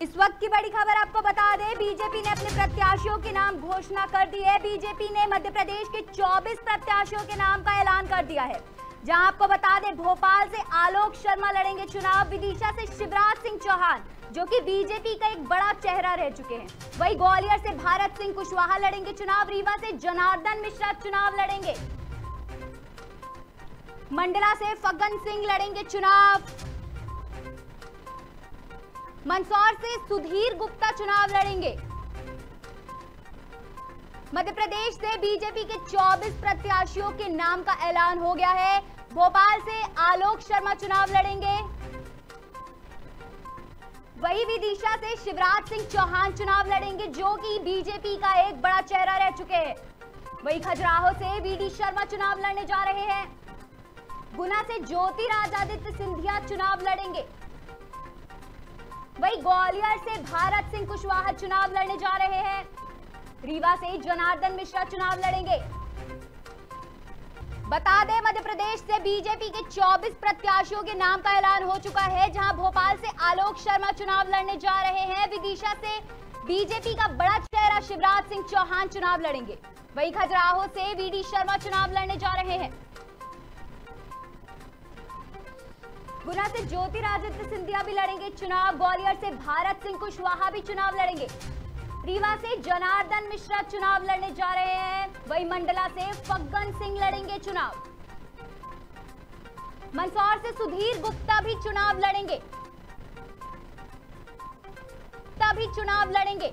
इस वक्त की बड़ी खबर आपको बता दें, बीजेपी ने अपने प्रत्याशियों के नाम घोषणा कर दी है। बीजेपी ने मध्य प्रदेश के 24 प्रत्याशियों के नाम का ऐलान कर दिया है। जहाँ आपको बता दें, भोपाल से आलोक शर्मा लड़ेंगे चुनाव, विदिशा से शिवराज सिंह चौहान, जो कि बीजेपी का एक बड़ा चेहरा रह चुके हैं। वही ग्वालियर से भारत सिंह कुशवाहा लड़ेंगे चुनाव, रीवा से जनार्दन मिश्रा चुनाव लड़ेंगे। मंडला से फगन सिंह लड़ेंगे चुनाव। मंदसौर से सुधीर गुप्ता चुनाव लड़ेंगे। मध्य प्रदेश से बीजेपी के 24 प्रत्याशियों के नाम का ऐलान हो गया है। भोपाल से आलोक शर्मा चुनाव लड़ेंगे। वही विदिशा से शिवराज सिंह चौहान चुनाव लड़ेंगे, जो कि बीजेपी का एक बड़ा चेहरा रह चुके हैं। वही खजुराहो से वीडी शर्मा चुनाव लड़ने जा रहे हैं। गुना से ज्योतिरादित्य सिंधिया चुनाव लड़ेंगे। वही ग्वालियर से भारत सिंह कुशवाहा चुनाव लड़ने जा रहे हैं। रीवा से जनार्दन मिश्रा चुनाव लड़ेंगे। बता दें मध्य प्रदेश से बीजेपी के 24 प्रत्याशियों के नाम का ऐलान हो चुका है, जहाँ भोपाल से आलोक शर्मा चुनाव लड़ने जा रहे हैं। विदिशा से बीजेपी का बड़ा चेहरा शिवराज सिंह चौहान चुनाव लड़ेंगे। वही खजुराहो से वीडी शर्मा चुनाव लड़ने जा रहे हैं। गुना से ज्योतिरादित्य सिंधिया भी लड़ेंगे चुनाव, ग्वालियर से भारत सिंह कुशवाहा भी चुनाव लड़ेंगे। रीवा से जनार्दन मिश्रा चुनाव लड़ने जा रहे हैं वही मंडला से फग्गन सिंह लड़ेंगे चुनाव। मंदसौर से सुधीर गुप्ता भी चुनाव लड़ेंगे। तभी चुनाव लड़ेंगे।